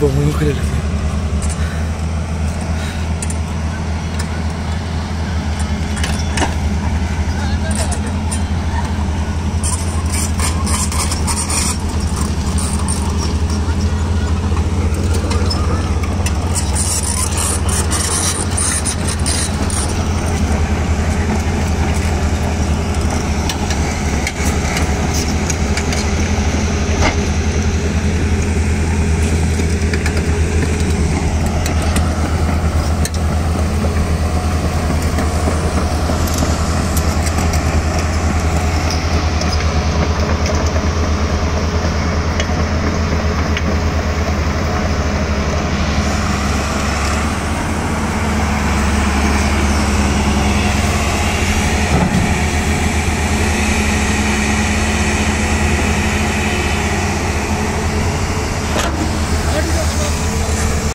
Vos muy mujeres